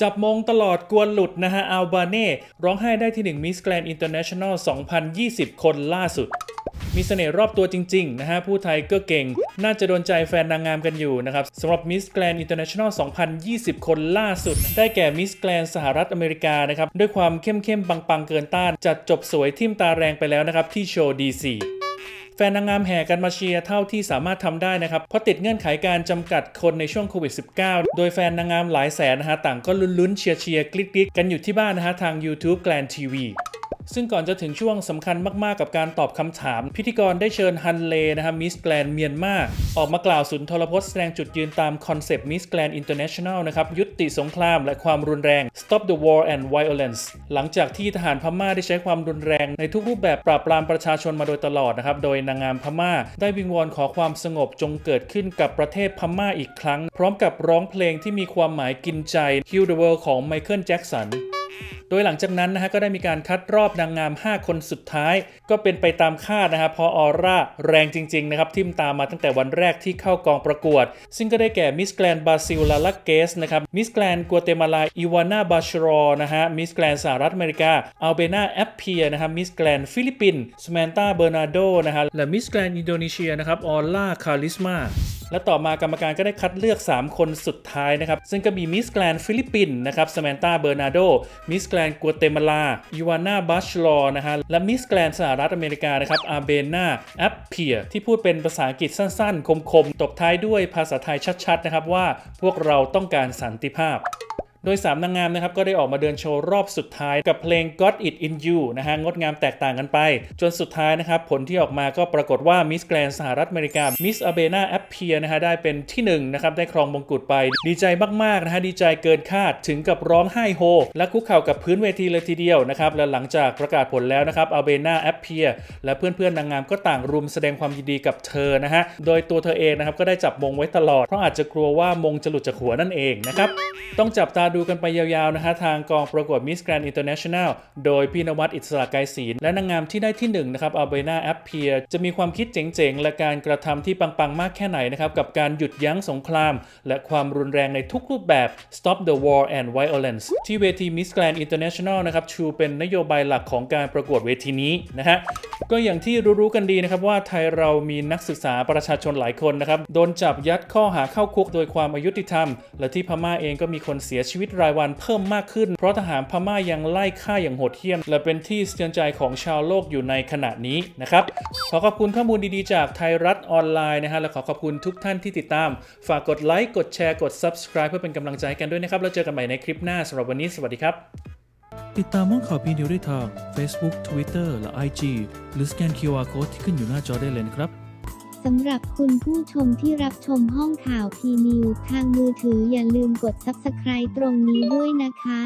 จับมงตลอดกวนหลุดนะฮะอัลบาเน่ร้องไห้ได้ที่ 1 Miss Grand International 2020 คนล่าสุด มีเสน่ห์รอบตัวจริง ๆ นะฮะ ผู้ไทยก็เก่ง น่าจะโดนใจแฟนนางงามกันอยู่นะครับสำหรับ Miss Grand International 2020 คนล่าสุด ได้แก่ Miss Grand สหรัฐอเมริกานะครับ ด้วยความเข้มเข้มปังๆเกินต้าน จัดจบสวยทิมตาแรงไปแล้วนะครับที่โชว์ DC แฟนนางงามแห่กันมาเชียร์เท่าที่สามารถทำได้นะครับ เพราะติดเงื่อนไขการจำกัดคนในช่วงโควิด -19 โดยแฟนนางงามหลายแสนนะฮะต่างก็ลุ้นๆเชียร์เชียร์กรี๊ดๆกันอยู่ที่บ้านนะฮะทาง YouTube Grand TV ซึ่งก่อนจะถึงช่วงสำคัญมากๆกับการตอบคำถาม พิธีกรได้เชิญฮันเลนะครับมิสแกรนด์เมียนมาออกมากล่าวสุนทรพจน์แสดงจุดยืนตามคอนเซปต์มิสแกรนด์อินเตอร์เนชั่นแนลนะครับยุติสงครามและความรุนแรง Stop the War and Violence หลังจากที่ทหารพม่าได้ใช้ความรุนแรงในทุกรูปแบบปราบปรามประชาชนมาโดยตลอดนะครับโดยนางงามพม่า ได้วิงวอนขอความสงบจงเกิดขึ้นกับประเทศพม่าอีกครั้ง พร้อมกับร้องเพลงที่มีความหมายกินใจ Heal the World ของไมเคิลแจ็กสัน โดยหลังจากนั้นนะฮะก็ได้มีการคัดรอบนางงาม 5 คนสุดท้าย ก็เป็นไปตามคาดนะครับเพราะออร่าแรงจริง ๆ นะครับ ทิมตามมาตั้งแต่วันแรกที่เข้ากองประกวด ซึ่งก็ได้แก่มิสแกรนด์บราซิลลาลักเกสนะครับมิสแกรนด์กัวเตมาลาอีวานาบาชรอนะฮะมิสแกรนด์สหรัฐอเมริกาอัลเบนาแอปเพียนะครับมิสแกรนด์ฟิลิปปินส์ซาแมนตาเบอร์นาโดนะฮะและมิสแกรนด์อินโดนีเซียนะครับออล่าคาริสมา และต่อมากรรมการก็ได้คัดเลือก 3 คนสุดท้ายนะครับ ซึ่งก็มีมิสแกรนด์ฟิลิปปินส์นะครับซาแมนตาเบอร์นาโดมิสแกรนด์กัวเตมาลายูวานาบัชลอนะฮะและมิสแกรนด์สหรัฐอเมริกานะครับอาเบนาแอปเพียที่พูดเป็นภาษาอังกฤษสั้นๆ คมๆ ตบท้ายด้วยภาษาไทยชัดๆนะครับว่าพวกเราต้องการสันติภาพ โดย 3 นางงามนะครับก็ได้ออกมาเดินโชว์รอบสุดท้ายกับเพลง Got It In You นะฮะงดงามแตกต่างกันไป จนสุดท้ายนะครับผลที่ออกมาก็ปรากฏว่ามิสแกรนด์สหรัฐอเมริกามิสอเบนาแอปเพียนะฮะได้เป็นที่1นะครับได้ครองมงกุฎไป ดีใจมากๆนะฮะดีใจเกินคาดถึงกับร้องไห้โฮ และคุกเข่ากับพื้นเวทีเลยทีเดียวนะครับและหลังจากประกาศผลแล้วนะครับอเบนาแอปเพียและเพื่อนๆนางงามก็ต่างรุมแสดงความยินดีกับเธอนะฮะโดยตัวเธอเองนะครับก็ได้จับมงไว้ตลอดเพราะอาจจะกลัวว่ามงจะหลุดจากหัวนั่นเองนะครับต้องจับตาดูดูกันไปยาวๆนะฮะทางกองประกวด Miss Grand International โดยพี่นวัดอิสระไกรศีลและนางงามที่ได้ที่1นะครับอัลเบนาแอปเพียจะมีความคิดเจ๋งๆ และการกระทำที่ปังๆ มากแค่ไหนนะครับกับการหยุดยั้งสงคราม และความรุนแรงในทุกรูปแบบ Stop the War and Violence ที่เวที Miss Grand International นะครับชูเป็นนโยบายหลักของการประกวดเวทีนี้นะฮะ ก็อย่างที่รู้ๆกันดีนะครับว่าไทยเรามีนักศึกษาประชาชนหลายคนนะครับโดนจับยัดข้อหาเข้าคุกโดยความอายุติธรรม และที่พม่าเองก็มีคนเสียชีวิตรายวันเพิ่มมากขึ้น เพราะทหารพม่ายังไล่ฆ่าอย่างโหดเหี้ยม และเป็นที่สะเทือนใจของชาวโลกอยู่ในขณะนี้นะครับขอขอบคุณข้อมูลดีๆจากไทยรัฐออนไลน์นะฮะและขอขอบคุณทุกท่านที่ติดตาม ฝากกดไลค์กดแชร์กด subscribe เพื่อเป็นกำลังใจกันด้วยนะครับแล้วเจอกันใหม่ในคลิปหน้าสำหรับวันนี้สวัสดีครับ ติดตามห้องข่าวพีนิวได้ทาง Facebook Twitter และ IG หรือสแกน QR Code ที่ขึ้นอยู่หน้าจอได้เลยนะครับสำหรับคุณผู้ชมที่รับชมห้องข่าวพีนิวทางมือถืออย่าลืมกด Subscribe ตรงนี้ด้วยนะคะ